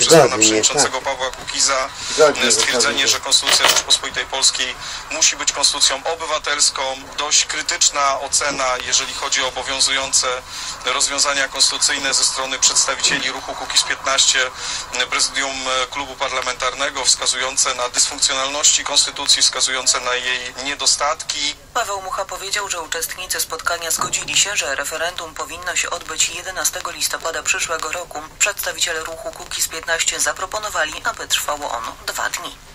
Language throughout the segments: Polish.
przez pana przewodniczącego tak. Pawła Kukiza Zgodnie, stwierdzenie, że Konstytucja Rzeczypospolitej Polskiej musi być konstytucją obywatelską. Dość krytyczna ocena, jeżeli chodzi o obowiązujące rozwiązania konstytucyjne ze strony przedstawicieli ruchu Kukiz 15, e, prezydium e, klubu parlamentarnego, wskazujące na dysfunkcjonalności konstytucji, wskazujące na jej niedostatki. Paweł Mucha powiedział, że uczestnicy spotkania zgodzili się, że referendum powinno się odbyć 11 listopada przyszłego roku. Przedstawiciele ruchu Kukiz 15 zaproponowali, aby trwało ono dwa dni.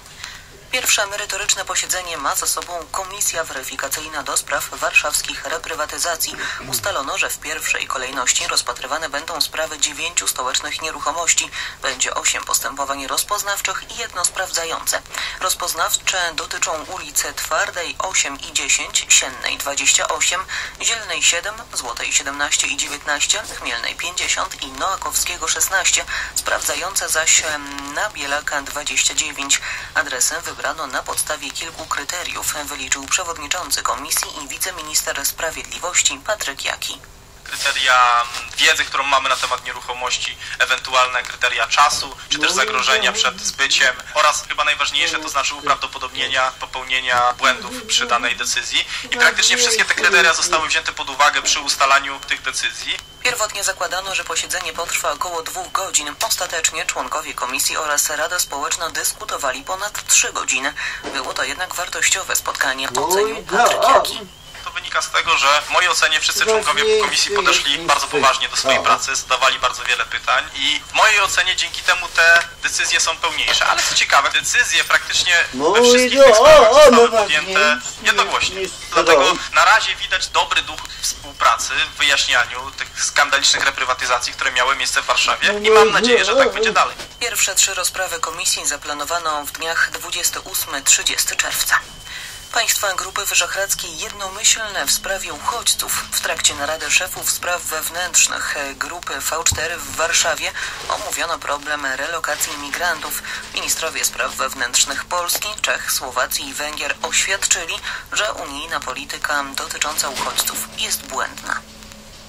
Pierwsze merytoryczne posiedzenie ma za sobą Komisja Weryfikacyjna do spraw warszawskich reprywatyzacji. Ustalono, że w pierwszej kolejności rozpatrywane będą sprawy dziewięciu stołecznych nieruchomości. Będzie osiem postępowań rozpoznawczych i jedno sprawdzające. Rozpoznawcze dotyczą ulicy Twardej 8 i 10, Siennej 28, Zielnej 7, Złotej 17 i 19, Chmielnej 50 i Noakowskiego 16, sprawdzające zaś na Bielaka 29. Adresy wybrano na podstawie kilku kryteriów, wyliczył przewodniczący komisji i wiceminister sprawiedliwości Patryk Jaki. Kryteria wiedzy, którą mamy na temat nieruchomości, ewentualne kryteria czasu, czy też zagrożenia przed zbyciem oraz chyba najważniejsze, to znaczy uprawdopodobnienia popełnienia błędów przy danej decyzji. I praktycznie wszystkie te kryteria zostały wzięte pod uwagę przy ustalaniu tych decyzji. Pierwotnie zakładano, że posiedzenie potrwa około dwóch godzin. Ostatecznie członkowie komisji oraz Rada Społeczna dyskutowali ponad trzy godziny. Było to jednak wartościowe spotkanie, ocenił Patryk Jaki. Wynika z tego, że w mojej ocenie wszyscy członkowie komisji podeszli bardzo poważnie do swojej pracy, zadawali bardzo wiele pytań i w mojej ocenie dzięki temu te decyzje są pełniejsze. Ale co ciekawe, decyzje praktycznie we No wszystkich no, tych sprawach zostały no podjęte jednogłośnie. Nie Dlatego na razie widać dobry duch współpracy w wyjaśnianiu tych skandalicznych reprywatyzacji, które miały miejsce w Warszawie i mam nadzieję, że tak będzie dalej. Pierwsze trzy rozprawy komisji zaplanowano w dniach 28-30 czerwca. Państwa Grupy Wyszehradzkiej jednomyślne w sprawie uchodźców. W trakcie narady szefów spraw wewnętrznych grupy V4 w Warszawie omówiono problem relokacji imigrantów. Ministrowie spraw wewnętrznych Polski, Czech, Słowacji i Węgier oświadczyli, że unijna polityka dotycząca uchodźców jest błędna.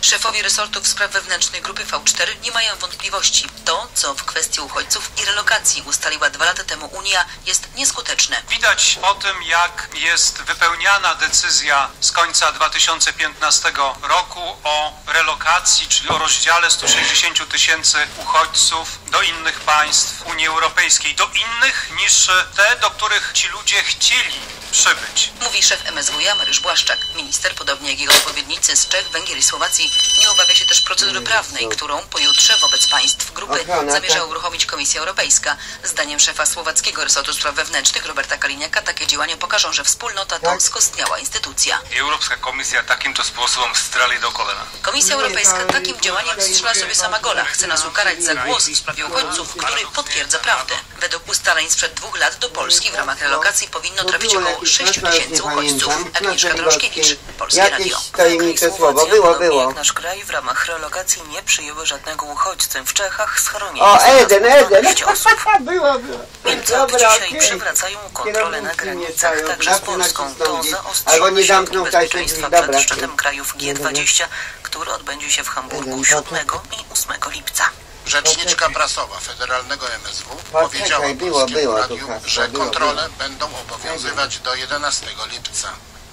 Szefowie resortów spraw wewnętrznych grupy V4 nie mają wątpliwości. To, co w kwestii uchodźców i relokacji ustaliła dwa lata temu Unia, jest nieskuteczne. Widać po tym, jak jest wypełniana decyzja z końca 2015 roku o relokacji, czyli o rozdziale 160 tysięcy uchodźców do innych państw Unii Europejskiej, do innych niż te, do których ci ludzie chcieli przybyć. Mówi szef MSWiA Marysz Błaszczak. Minister, podobnie jak jego odpowiednicy z Czech, Węgier i Słowacji, nie obawia się też procedury prawnej, którą pojutrze wobec państw grupy zamierza tak. uruchomić Komisja Europejska. Zdaniem szefa słowackiego resortu spraw wewnętrznych Roberta Kaliniaka takie działania pokażą, że wspólnota to Tak. skostniała instytucja. Europska komisja takimto sposobem strali do kolana. Komisja Europejska takim działaniem strzela sobie sama gola. Chce nas ukarać za głos w sprawie uchodźców, który potwierdza prawdę. Według ustaleń sprzed dwóch lat do Polski w ramach relokacji powinno trafić około jakieś, 6 no teraz tysięcy uchodźców. Agnieszka no, Drążkiewicz, Polskie jakieś Radio. tajemnicze Węgry i słowo. Było, było. Nasz kraj w ramach relokacji nie przyjęły żadnego uchodźcy. W Czechach schronili O, Eden, Eden. 12 osób. Było, było. Niemcy od Dobra, dzisiaj okej. przywracają kontrolę na Kierownicy granicach, stają, także z Polską. To zaostrzyło Albo nie środki zamkną tajne bezpieczeństwa drzwi. Dobra. przed szczytem krajów G20, który odbędzie się w Hamburgu Jeden, 7 i 8 lipca. Rzeczniczka prasowa Federalnego MSW Poczekaj, powiedziała było, Polskiemu było Radiu, że było, kontrole będą obowiązywać do 11 lipca.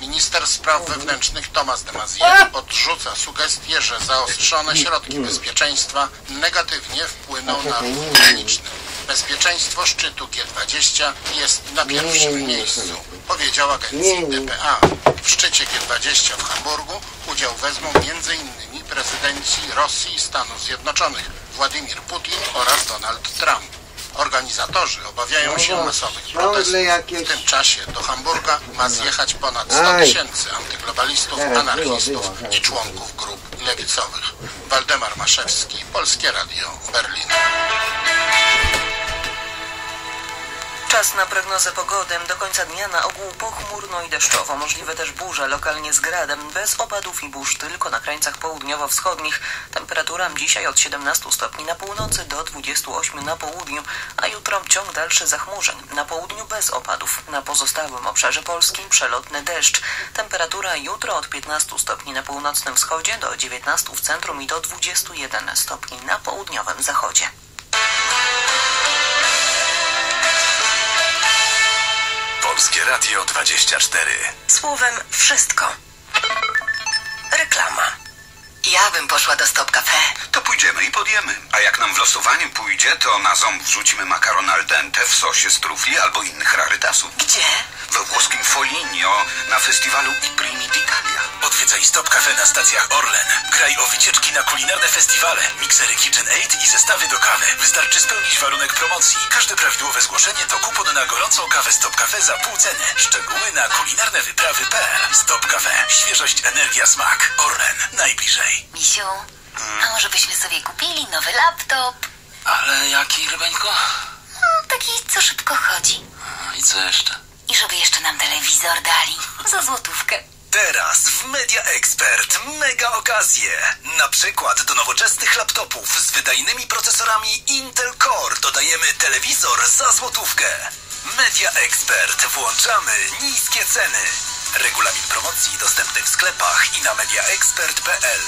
Minister spraw wewnętrznych Tomasz de Maizière odrzuca sugestie, że zaostrzone środki bezpieczeństwa negatywnie wpłyną na ruch graniczny. Bezpieczeństwo szczytu G20 jest na pierwszym miejscu, powiedział agencji DPA. W szczycie G20 w Hamburgu udział wezmą m.in. prezydenci Rosji i Stanów Zjednoczonych Władimir Putin oraz Donald Trump. Organizatorzy obawiają się masowych protestów. W tym czasie do Hamburga ma zjechać ponad 100 Aj. tysięcy antyglobalistów, anarchistów i członków grup lewicowych. Waldemar Maszewski, Polskie Radio, Berlin. Czas na prognozę pogody. Do końca dnia na ogół pochmurno i deszczowo. Możliwe też burze, lokalnie z gradem. Bez opadów i burz, tylko na krańcach południowo-wschodnich. Temperatura dzisiaj od 17 stopni na północy do 28 na południu, a jutro ciąg dalszy zachmurzeń. Na południu bez opadów. Na pozostałym obszarze Polski przelotny deszcz. Temperatura jutro od 15 stopni na północnym wschodzie do 19 w centrum i do 21 stopni na południowym zachodzie. Polskie Radio 24. Słowem wszystko. Ja bym poszła do Stop Cafe. To pójdziemy i podjemy. A jak nam w losowaniu pójdzie, to na ząb wrzucimy makaron al dente w sosie z trufli albo innych rarytasów. Gdzie? We włoskim Foligno na festiwalu I Primi d'Italia. Odwiedzaj Stop Cafe na stacjach Orlen. Graj o wycieczki na kulinarne festiwale, miksery KitchenAid i zestawy do kawy. Wystarczy spełnić warunek promocji. Każde prawidłowe zgłoszenie to kupon na gorącą kawę Stop Cafe za pół ceny. Szczegóły na kulinarnewyprawy.pl Stop Cafe. Świeżość, energia, smak. Orlen. Najbliżej. Misiu, a może byśmy sobie kupili nowy laptop? Ale jaki, Rybeńko? Hmm, taki, co szybko chodzi. I co jeszcze? I żeby jeszcze nam telewizor dali. Za złotówkę. Teraz w Media Expert mega okazje. Na przykład do nowoczesnych laptopów z wydajnymi procesorami Intel Core dodajemy telewizor za złotówkę. Media Expert włączamy niskie ceny. Regulamin promocji dostępny w sklepach i na mediaexpert.pl.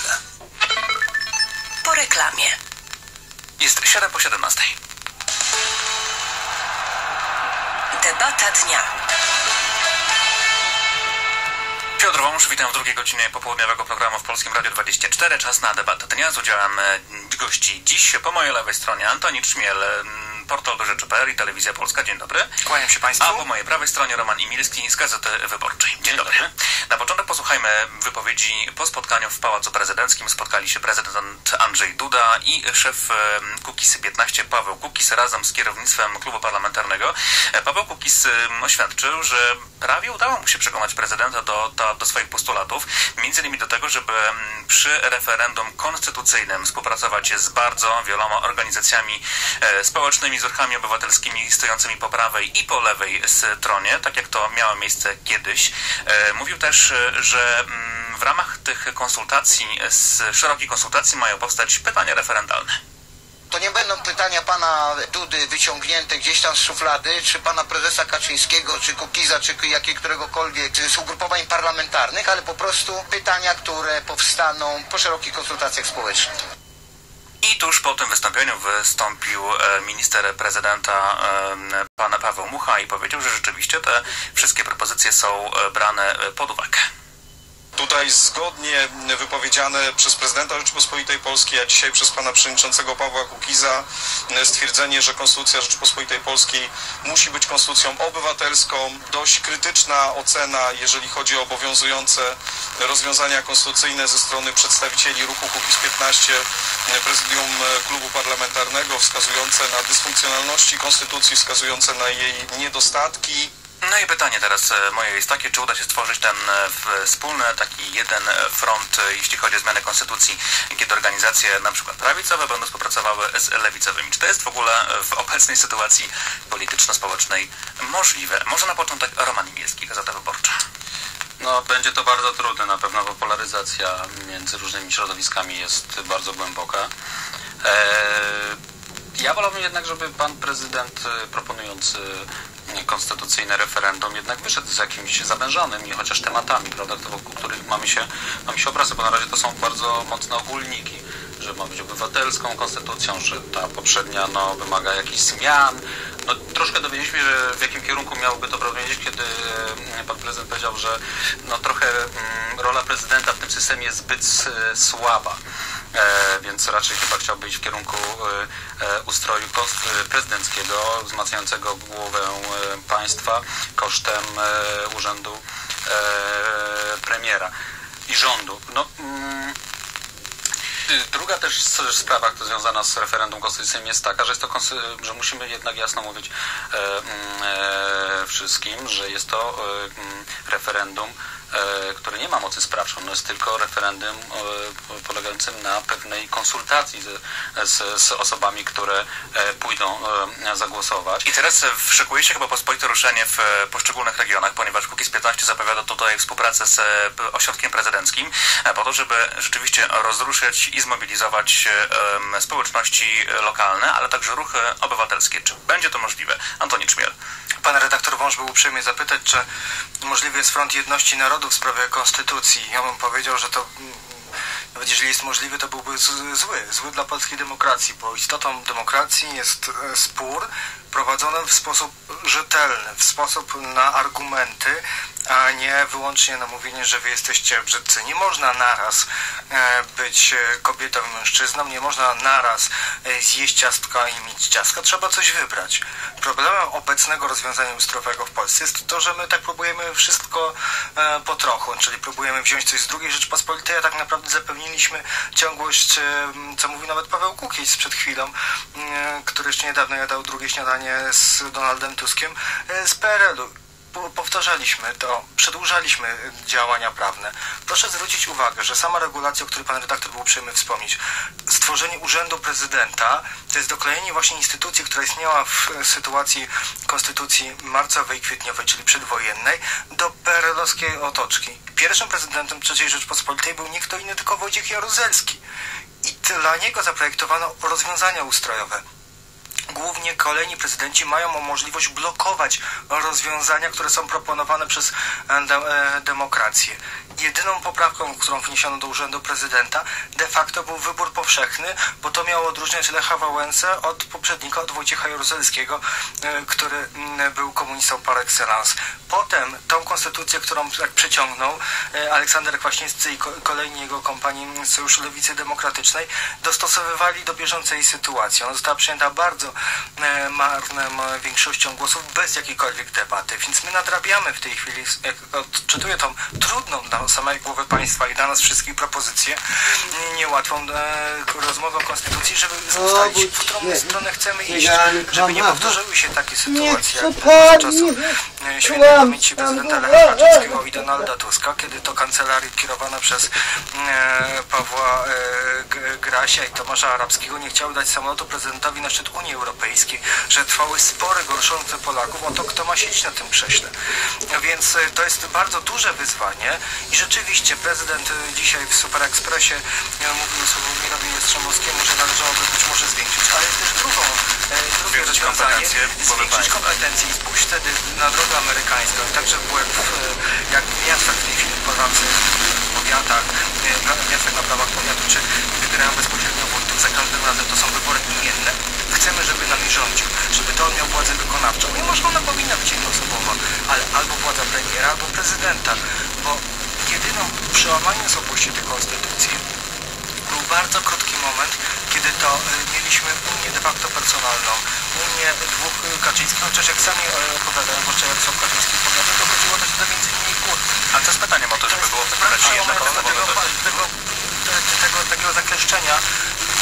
Po reklamie. Jest 7 po 17. Debata dnia. Piotr Wąż, witam w drugiej godzinie popołudniowego programu w Polskim Radiu 24. Czas na debatę dnia z udziałem e, gości. Dziś po mojej lewej stronie Antoni Trzmiel, m, portal do rzeczy.pl i Telewizja Polska. Dzień dobry. Kłaniam się Państwu. A po mojej prawej stronie Roman Imilski z Gazety Wyborczej. Dzień, dobry. Na początek posłuchajmy wypowiedzi po spotkaniu w Pałacu Prezydenckim. Spotkali się prezydent Andrzej Duda i szef em, Kukiz 15 Paweł Kukiz razem z kierownictwem klubu parlamentarnego. E, Paweł Kukiz em, oświadczył, że prawie udało mu się przekonać prezydenta do, do, do swoich postulatów, między innymi do tego, żeby przy referendum konstytucyjnym współpracować z bardzo wieloma organizacjami e, z ruchami obywatelskimi stojącymi po prawej i po lewej stronie, tak jak to miało miejsce kiedyś. E, Mówił też, e, że mm, w ramach tych konsultacji, z szerokich konsultacji mają powstać pytania referendalne. To nie będą pytania pana Dudy wyciągnięte gdzieś tam z szuflady, czy pana prezesa Kaczyńskiego, czy Kukiza, czy jakiej któregokolwiek z ugrupowań parlamentarnych, ale po prostu pytania, które powstaną po szerokich konsultacjach społecznych. I tuż po tym wystąpieniu wystąpił e, minister prezydenta e, pan Paweł Mucha i powiedział, że rzeczywiście te wszystkie propozycje są e, brane pod uwagę. Tutaj zgodnie wypowiedziane przez prezydenta Rzeczypospolitej Polskiej, a dzisiaj przez pana przewodniczącego Pawła Kukiza e, stwierdzenie, że Konstytucja Rzeczypospolitej Polskiej musi być konstytucją obywatelską. Dość krytyczna ocena, jeżeli chodzi o obowiązujące rozwiązania konstytucyjne ze strony przedstawicieli ruchu Kukiz 15, e, prezydium e, klubu parlamentarnego, wskazujące na dysfunkcjonalności konstytucji, wskazujące na jej niedostatki. No i pytanie teraz e, moje jest takie, czy uda się stworzyć ten e, wspólny, taki jeden e, front, jeśli chodzi o zmianę konstytucji, kiedy organizacje na przykład prawicowe będą współpracowały z lewicowymi. Czy to jest w ogóle w obecnej sytuacji polityczno-społecznej możliwe? Może na początek Roman Imielski, Gazeta Wyborcza. No, będzie to bardzo trudne na pewno, bo polaryzacja między różnymi środowiskami jest bardzo głęboka. Eee, ja wolałbym jednak, żeby pan prezydent proponujący konstytucyjne referendum jednak wyszedł z jakimiś zawężonymi chociaż tematami, prawda, wokół których mamy się, mamy się obracać, bo na razie to są bardzo mocne ogólniki, że ma być obywatelską konstytucją, że ta poprzednia no, wymaga jakichś zmian. No, troszkę dowiedzieliśmy się, że w jakim kierunku miałoby to prowadzić, kiedy mm, pan prezydent powiedział, że no, trochę mm, rola prezydenta w tym systemie jest zbyt e, słaba. E, więc raczej chyba chciałby iść w kierunku e, e, ustroju prezydenckiego, wzmacniającego głowę państwa kosztem urzędu premiera i rządu. No, mm, y, Druga też sprawa która związana z referendum konstytucyjnym jest taka, że, jest to, że musimy jednak jasno mówić e, mm, e, wszystkim, że jest to e, mm, referendum, e, które nie ma mocy sprawczej. Ono jest tylko referendum e, polegającym na pewnej konsultacji z, z, z osobami, które e, pójdą zagłosować. I teraz szykuje się chyba pospolite ruszenie w poszczególnych regionach, ponieważ Kukiz 15 zapowiada tutaj współpracę z ośrodkiem prezydenckim, po to, żeby rzeczywiście rozruszyć i zmobilizować społeczności lokalne, ale także ruchy obywatelskie. Czy będzie to możliwe? Antoni Czmiel. Pan redaktor Wąż był uprzejmy zapytać, czy możliwy jest front jedności w sprawie konstytucji. Ja bym powiedział, że to mm, nawet jeżeli jest możliwy, to byłby zły. Zły dla polskiej demokracji, bo istotą demokracji jest e, spór prowadzone w sposób rzetelny, w sposób na argumenty, a nie wyłącznie na mówienie, że wy jesteście brzydcy. Nie można naraz e, być e, kobietą i mężczyzną, nie można naraz e, zjeść ciastka i mieć ciastka. Trzeba coś wybrać. Problemem obecnego rozwiązania ustrojowego w Polsce jest to, że my tak próbujemy wszystko po trochu, czyli próbujemy wziąć coś z drugiej Rzeczpospolitej, a tak naprawdę zapewniliśmy ciągłość, co mówił nawet Paweł Kukiz przed chwilą, który jeszcze niedawno jadał drugie śniadanie z Donaldem Tuskiem z PRL-u powtarzaliśmy to, przedłużaliśmy działania prawne. Proszę zwrócić uwagę, że sama regulacja, o której pan redaktor był uprzejmy wspomnieć, stworzenie urzędu prezydenta to jest doklejenie właśnie instytucji, która istniała w sytuacji konstytucji marcowej, kwietniowej, czyli przedwojennej, do PRL-owskiej otoczki. Pierwszym prezydentem III Rzeczpospolitej był nie kto inny, tylko Wojciech Jaruzelski. I dla niego zaprojektowano rozwiązania ustrojowe głównie kolejni prezydenci mają możliwość blokować rozwiązania, które są proponowane przez e, de, e, demokrację. Jedyną poprawką, którą wniesiono do urzędu prezydenta, de facto był wybór powszechny, bo to miało odróżniać Lecha Wałęsę od poprzednika, od Wojciecha Jaruzelskiego, e, który mm, był komunistą par excellence. Potem tą konstytucję, którą tak przeciągnął e, Aleksander Kwaśniewski i ko- kolejni jego kompanii Sojuszu Lewicy Demokratycznej, dostosowywali do bieżącej sytuacji. Ona została przyjęta bardzo marną e, większością głosów, bez jakiejkolwiek debaty. Więc my nadrabiamy w tej chwili, jak odczytuję tą trudną dla samej głowy państwa i dla nas wszystkich propozycję, nie- niełatwą e, rozmowę o konstytucji, żeby ustalić, w którą stronę chcemy iść, żeby nie powtórzyły się takie sytuacje jak e, świętej pamięci prezydenta Lecha Kaczyńskiego i Donalda Tuska, kiedy to kancelarii kierowana przez e, Pawła e, Grasia i Tomasza Arabskiego nie chciały dać samolotu prezydentowi na szczyt Unii Europejskiej, że trwały spory gorszące Polaków o to, kto ma siedzieć na tym krześle. Więc e, to jest bardzo duże wyzwanie i rzeczywiście prezydent e, dzisiaj w Super Expressie e, mówił Sławomirowi Jastrzębowskiemu, że należałoby być może zwiększyć, ale jest też drugą, e, drugie Zwiększyć rozwiązanie, zwiększyć kompetencje i pójść wtedy na drogę amerykańską, także w łeb, e, jak w miastach w tej chwili Polacy, w powiatach, e, w miastach na prawach powiatu, czy wybierają bezpośrednio wójtów, za każdym razem to są wybory imienne. Chcemy, żeby nami rządził, żeby to on miał władzę wykonawczą. Mimo, że ona powinna być jednoosobowa, ale albo władza premiera, albo prezydenta, bo jedyną przełamaniem słabości tej konstytucji był bardzo krótki moment, kiedy to e, mieliśmy Unię de facto personalną, Unię dwóch e, Kaczyńskich, chociaż jak sami e, opowiadają, zwłaszcza jak są Kaczyński powiaty, to chodziło też do między innymi kur. A co z pytaniem o to, żeby było Tego, jednoosobowe tego, weto? tego, te- tego, takiego zakleszczenia,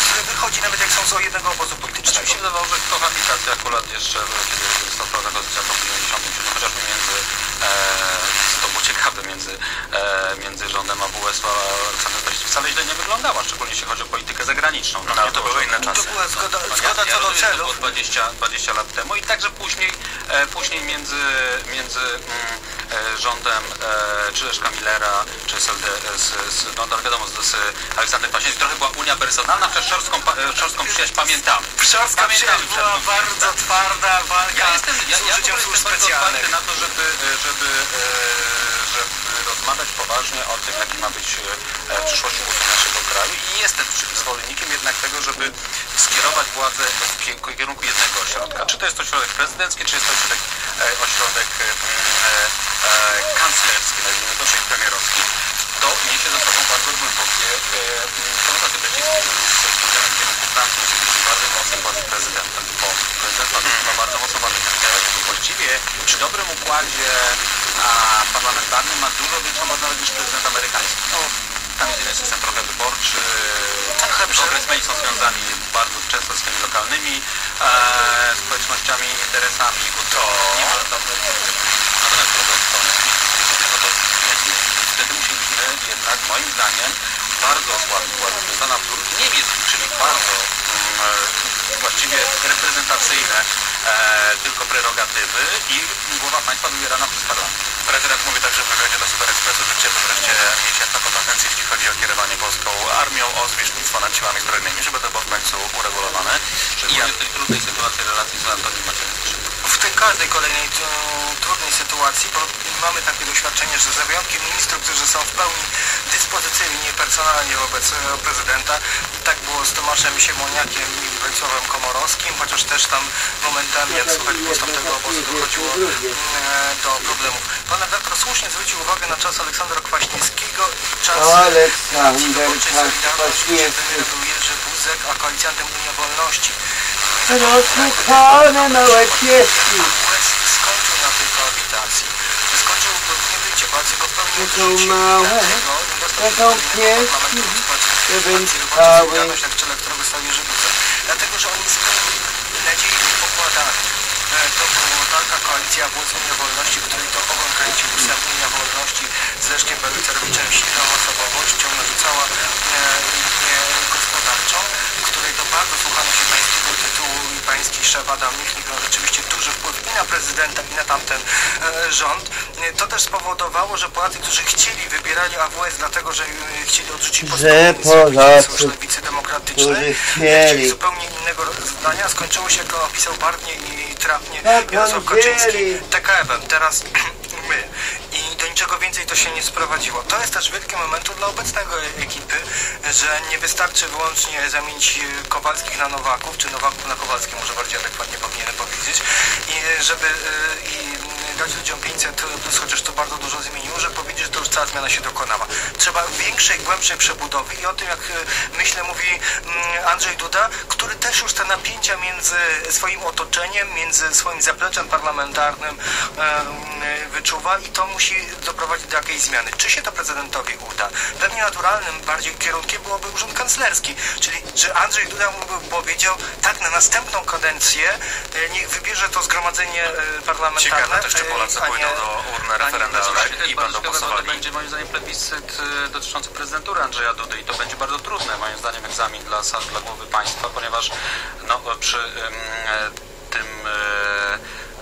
które wychodzi nawet jak są z jednego obozu politycznego. Znaczy mi się wydawało, że kohabitacja akurat jeszcze, kiedy została wprowadzona konstytucja po 97, chociażby między, to było ciekawe, między, e, między rządem a Aleksandrem Kwaśniewskim wcale źle nie wyglądała, szczególnie jeśli chodzi o politykę zagraniczną. No, ale to było, były inne czasy. To była zgoda, no, zgoda ja, co do że to było 20, 20 lat temu i także później, e, później między, między mm, e, rządem e, czy Leszka Millera, czy z, LD, z, z, no, no wiadomo, z, z Aleksandrem trochę była unia personalna, przez szorską, e, szorską przyjaźń pamiętamy. Pamiętamy przyjaźń była bardzo twarda walka ja jestem, ja, z ja użyciem jestem służb specjalnych. na to, żeby, żeby, e, żeby rozmawiać poważnie o tym, jaki ma być e, przyszłość usług naszego kraju i jestem zwolennikiem jednak tego, żeby skierować władzę w kie- w kierunku jednego ośrodka. Czy to jest ośrodek prezydencki, czy jest to ośrodek, e, ośrodek e, e, e, kanclerski, nazwijmy to, czyli premierowski. To niesie ze sobą bardzo głębokie e, konotaty przeciwne. Pójdziemy w kierunku Francji, czyli bardzo mocnej władzy prezydenta, bo prezydent ma, bardzo mocno władzę. Właściwie przy dobrym układzie parlamentarnym ma dużo większą władzę niż prezydent amerykański. No, tam jest jeden system trochę wyborczy, kongresmeni są związani bardzo często z tymi lokalnymi e, społecznościami, interesami, to nie ma tam natomiast z drugiej strony, no to lepiej. Wtedy jednak, moim zdaniem, bardzo związana wzór niemiecki, czyli bardzo mm, właściwie reprezentacyjne e, tylko prerogatywy i głowa państwa wybierana przez parlament. Prezydent mówi także w wywiadzie dla Super Expressu, że chciałby wreszcie mieć jasne kompetencje, jeśli chodzi o kierowanie polską armią, o zwierzchnictwo nad siłami zbrojnymi, żeby to było w końcu uregulowane. Szczególnie w tej trudnej sytuacji relacji z Antonim Macierewicz. W tej każdej kolejnej trudnej sytuacji, bo mamy takie doświadczenie, że za wyjątkiem ministrów, którzy są w pełni dyspozycyjni personalnie wobec e, prezydenta, tak było z Tomaszem Siemoniakiem i Wojsławem Komorowskim, chociaż też tam momentami, jak słychać było z tamtego obozu, dochodziło e, do problemów. Pan redaktor słusznie zwrócił uwagę na czas Aleksandra Kwaśniewskiego i czas Aleksander Solidarności, gdzie Kwaśniewski. był Jerzy Buzek, a koalicjantem Unia Wolności. Rozpukane małe pieski. Łez skończył na tej koabitacji. To bardzo go są małe, Dlatego to są pieski, żeby trwały. Solidarność, na czele którego stał Jerzy Buzek. Dlatego, że oni spełnili pokładane. E, To była taka koalicja Unia Wolności, w której to ogon kręcił sam Unia Wolności z Leszkiem Berycerowiczem silną osobowością, narzucała e, linię gospodarczą, w której to bardzo słuchano się pańskiego tytułu i pański szef Adam Michnik miał rzeczywiście duży wpływ i na prezydenta, i na tamten e, rząd. E, To też spowodowało, że Polacy, którzy chcieli, wybierali AWS dlatego, że e, chcieli odrzucić Że Polacy, Lewicy Demokratycznej, którzy chcieli chcieli. zupełnie innego zdania. Skończyło się, jak opisał barwnie i trafnie Tak, Jarosław pan Kaczyński. TKF-em. Teraz niczego więcej to się nie sprowadziło. To jest też wielkie momentu dla obecnego ekipy, że nie wystarczy wyłącznie zamienić e, Kowalskich na Nowaków, czy Nowaków na Kowalskich, może bardziej adekwatnie powinienem powiedzieć, i e, żeby e, i dać ludziom 500 plus, chociaż to bardzo dużo zmieniło, żeby powiedzieć, że to już cała zmiana się dokonała. Trzeba większej, głębszej przebudowy i o tym, jak e, myślę, mówi mm, Andrzej Duda, który też już te napięcia między swoim otoczeniem, między swoim zapleczem parlamentarnym e, mm, wyczuwa i to musi doprowadzić do jakiejś zmiany. Czy się to prezydentowi uda? Pewnie naturalnym bardziej kierunkiem byłoby urząd kanclerski, czyli że Andrzej Duda mógłby powiedział, tak na następną kadencję e, wybierze to zgromadzenie parlamentarne. Ciekawe też, e, Polacy a nie- pójdą do urny referendalnej i będą To głosowali. będzie moim zdaniem plebiscyt y, dotyczący prezydentury Andrzeja Dudy i to będzie bardzo trudne moim zdaniem egzamin dla, dla głowy państwa, ponieważ no, przy e, tym e,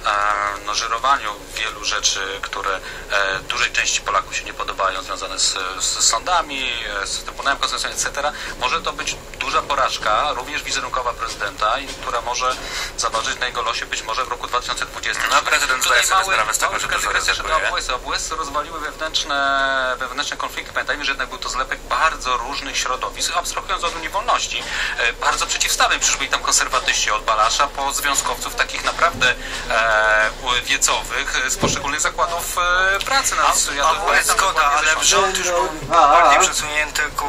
e, no, żyrowaniu wielu rzeczy, które e, dużej części Polaków się nie podobają, związane z, z sądami, e, z Trybunałem Konstytucyjnym, etc., może to być duża porażka, również wizerunkowa prezydenta, która może zaważyć na jego losie być może w roku 2020. No, prezydent zdaje sobie mały- sprawę z tego, że dużo ryzykuje. AWS, AWS rozwaliły wewnętrzne, wewnętrzne konflikty. Pamiętajmy, że jednak był to zlepek bardzo różnych środowisk, abstrahując od Unii Wolności, e, bardzo przeciwstawnym. Przecież byli tam konserwatyści od Balasza po związkowców takich naprawdę e, wiedzowych z poszczególnych zakładów e, pracy. No, ja zgoda, ale rząd już był bardziej przesunięty ku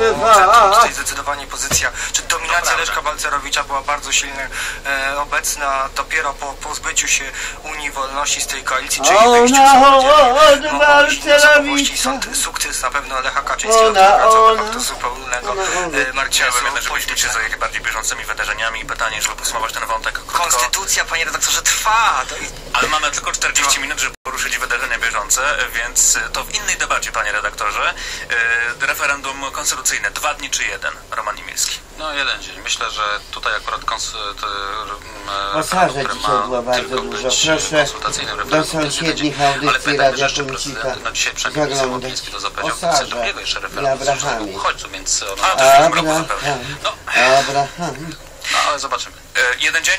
temu centrum. Zdecydowanie pozycja, czy dominacja. Leszka Balcerowicza była bardzo silna, e, obecna dopiero po pozbyciu się Unii Wolności z tej koalicji, czyli Ona wyjściu. Balcerowicza. Sąd- Sukces na pewno Lecha Kaczyńskiego, Ona, który wraca ona. do faktu zupełnego Ona, się politycznego. zajęli bardziej bieżącymi wydarzeniami i pytanie, żeby podsumować ten wątek krótko. Konstytucja, panie redaktorze, trwa. To Ale mamy tylko 40 minut, żeby poruszyć wydarzenia bieżące, więc to w innej debacie, panie redaktorze. E, Referendum konstytucyjne, dwa dni czy jeden? Roman Niemiecki. No jeden dzień. Myślę, że tutaj akurat kons, te, m, Osaże które dzisiaj ma było bardzo dużo. Proszę konsultacyjnym do referendum, to jest sąsiednich audycji Radia że jeszcze Kuncika prezydent, no dzisiaj przynajmniej minister zaglądać. Łapiński to zapowiedział, Osaże chce drugiego jeszcze i referendum dotyczącego Abrahamie. uchodźców, więc ono, A, to w tym roku Abraham, no, Abraham. no, ale zobaczymy. E, Jeden dzień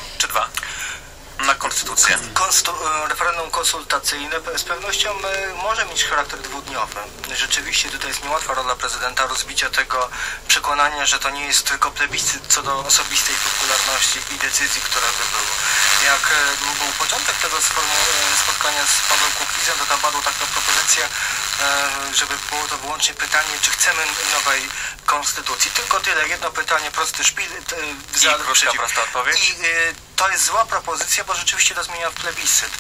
konstytucję. Konstu- e, referendum konsultacyjne z pewnością e, może mieć charakter dwudniowy. Rzeczywiście tutaj jest niełatwa rola prezydenta rozbicia tego przekonania, że to nie jest tylko plebiscyt co do osobistej popularności i decyzji, które by były. Jak e, był początek tego e, spotkania z Pawłem Kuklizem, to tam padła taka propozycja, e, żeby było to wyłącznie pytanie, czy chcemy nowej konstytucji. Tylko tyle, jedno pytanie, prosty szpil. e, za- I krótka, przeciw. prosta odpowiedź? I e, to jest zła propozycja, bo rzeczywiście to zmienia w plebiscyt.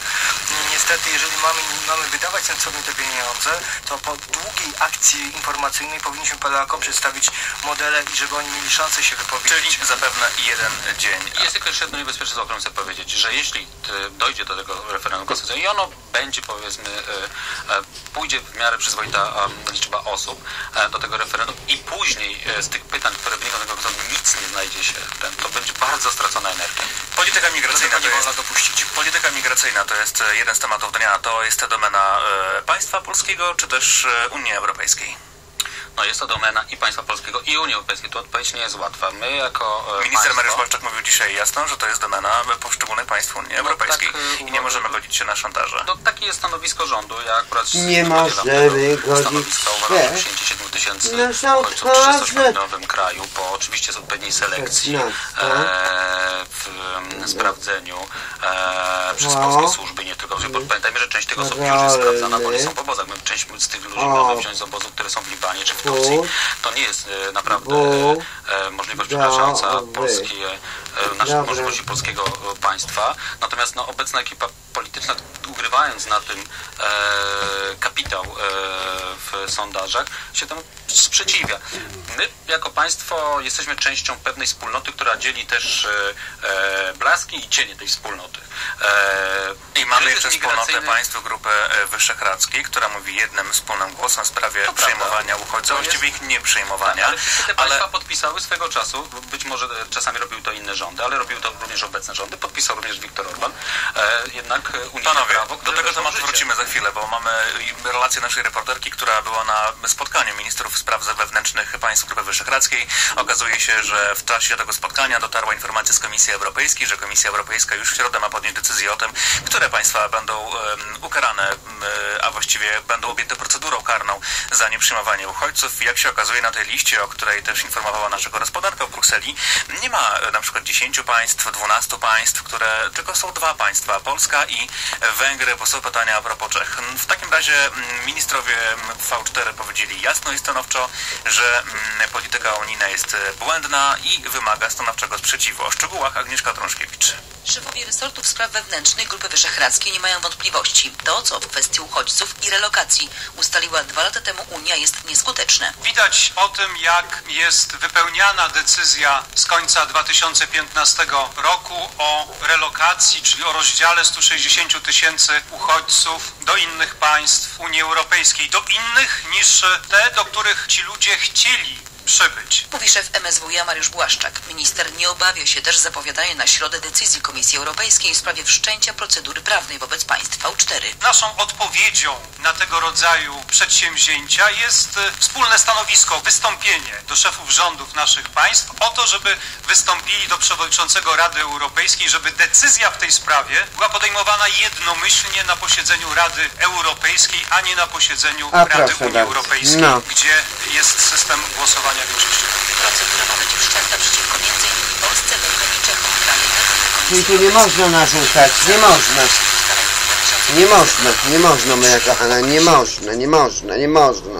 Niestety, jeżeli mamy, mamy wydawać sensownie te pieniądze, to po długiej akcji informacyjnej powinniśmy Polakom przedstawić modele i żeby oni mieli szansę się wypowiedzieć. Czyli zapewne jeden dzień. I jest tylko jeszcze jedno niebezpieczeństwo, o którym chcę powiedzieć, że jeśli e, dojdzie do tego referendum konstytucyjnego i ono będzie, powiedzmy, e, e, pójdzie w miarę przyzwoita em, liczba osób do tego referendum i później z tych pytań, które wynikną z tego nic nie znajdzie się, to będzie bardzo stracona energia. Polityka migracyjna nie jest, wolno dopuścić. polityka migracyjna to jest e, jeden z tematów dnia. To jest domena e, państwa polskiego czy też e, Unii Europejskiej? No jest to domena i państwa polskiego i Unii Europejskiej. Tu odpowiedź nie jest łatwa. My jako e, Minister państwo... Mariusz Błaszczak mówił dzisiaj jasno, że to jest domena poszczególnych państw Unii Europejskiej tak, e, i nie możemy godzić się na szantaże. To takie jest stanowisko rządu. Ja akurat Nie możemy godzić stanowiska. Uważam, że się przyjęcie 7 tysięcy na uchodźców w szantaże. 300-milionowym kraju, po oczywiście z odpowiedniej selekcji, e, w em, sprawdzeniu e, przez No. polskie służby, nie tylko. Bo pamiętajmy, że część tych osób już jest sprawdzana, bo oni są w obozach. My część z tych ludzi O. mamy wziąć z obozów, które są w Libanie czy w To nie jest e, naprawdę Bu. e, możliwość przekraczająca e, nasze możliwości polskiego e, państwa. Natomiast no, obecna ekipa polityczna, ugrywając na tym e, kapitał e, w sondażach, się temu sprzeciwia. My jako państwo jesteśmy częścią pewnej wspólnoty, która dzieli też e, e, blaski i cienie tej wspólnoty. Mamy jeszcze wspólnotę państw grupy e, wyszehradzkiej, która mówi jednym wspólnym głosem w sprawie To prawda. przyjmowania uchodźców, właściwie ich nie przyjmowania. Tak, ale wszystkie te ale państwa podpisały swego czasu, być może e, czasami robiły to inne rządy, ale robiły to również obecne rządy, podpisał również Viktor Orban, e, jednak e, unijne Panowie, prawo, do tego tematu wrócimy za chwilę, bo mamy relację naszej reporterki, która była na spotkaniu ministrów spraw wewnętrznych państw Grupy Wyszehradzkiej. Okazuje się, że w czasie tego spotkania dotarła informacja z Komisji Europejskiej, że Komisja Europejska już w środę ma podjąć decyzję o tym, które państwa będą em, ukarane, a właściwie będą objęte procedurą karną za nieprzyjmowanie uchodźców. Jak się okazuje na tej liście, o której też informowała nasza korespondentka w Brukseli, nie ma e, na przykład 10 państw, 12 państw, które tylko są dwa państwa, Polska i Węgry, bo są pytania a propos Czech. W takim razie mm, ministrowie mm, V4 powiedzieli jasno i stanowczo, że mm, polityka unijna jest e, błędna i wymaga stanowczego sprzeciwu. O szczegółach Agnieszka Trążkiewicz. Szefowie resortów spraw wewnętrznych Grupy Wyszehradzkiej nie mają wątpliwości. To, co w kwestii uchodźców i relokacji ustaliła dwa lata temu Unia jest nieskuteczne. Widać po tym, jak jest wypełniana decyzja z końca 2015 roku o relokacji, czyli o rozdziale 160 tysięcy uchodźców do innych państw Unii Europejskiej, do innych niż te, do których ci ludzie chcieli przybyć. Mówi szef MSWiA Mariusz Błaszczak. Minister nie obawia się też zapowiadania na środę decyzji Komisji Europejskiej w sprawie wszczęcia procedury prawnej wobec państw V4. Naszą odpowiedzią na tego rodzaju przedsięwzięcia jest e, wspólne stanowisko, wystąpienie do szefów rządów naszych państw o to, żeby wystąpili do przewodniczącego Rady Europejskiej, żeby decyzja w tej sprawie była podejmowana jednomyślnie na posiedzeniu Rady Europejskiej, a nie na posiedzeniu A, Rady Unii bardzo. Europejskiej, No. gdzie jest system głosowania większościowego. Procedura ma być przeciwko. Polsce, Czechom. Czyli tu nie można narzucać, nie można. Nie można, nie można moja kochana, nie można, nie można, nie można.